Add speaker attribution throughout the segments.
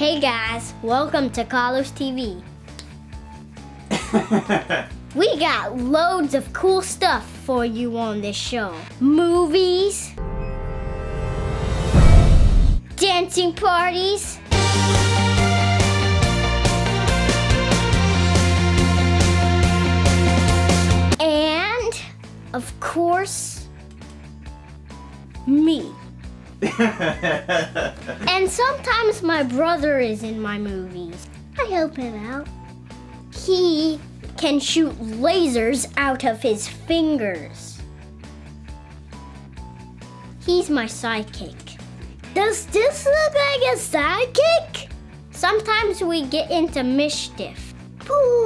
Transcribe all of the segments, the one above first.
Speaker 1: Hey guys, welcome to Kalos TeeVee. we got loads of cool stuff for you on this show. Movies, dancing parties, and of course, me. and sometimes my brother is in my movies. I help him out. He can shoot lasers out of his fingers. He's my sidekick. Does this look like a sidekick? Sometimes we get into mischief.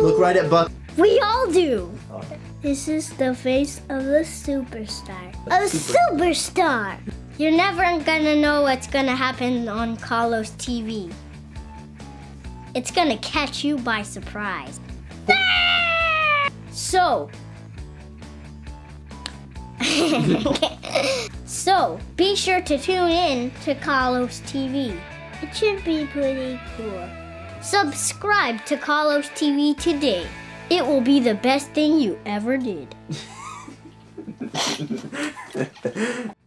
Speaker 2: Look right at Buck.
Speaker 1: We all do. Oh. This is the face of a superstar. A
Speaker 2: super-
Speaker 1: superstar! You're never gonna know what's gonna happen on Kalos TeeVee. It's gonna catch you by surprise. So, so be sure to tune in to Kalos TeeVee. It should be pretty cool. Subscribe to Kalos TeeVee today. It will be the best thing you ever did.